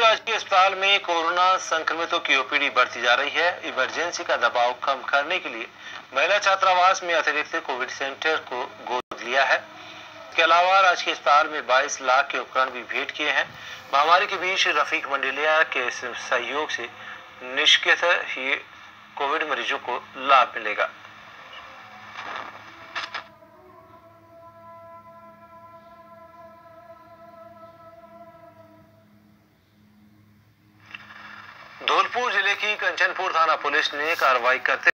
राजकीय अस्पताल में कोरोना संक्रमितों की ओपीडी बढ़ती जा रही है। इमरजेंसी का दबाव कम करने के लिए महिला छात्रावास में अतिरिक्त कोविड सेंटर को गोद लिया है। इसके अलावा राजकीय अस्पताल में 22 लाख के उपकरण भी भेंट किए हैं। महामारी के बीच रफीक मंडेलिया के सहयोग से निष्कृत ही कोविड मरीजों को लाभ मिलेगा। धौलपुर ज़िले की कंचनपुर थाना पुलिस ने कार्रवाई करते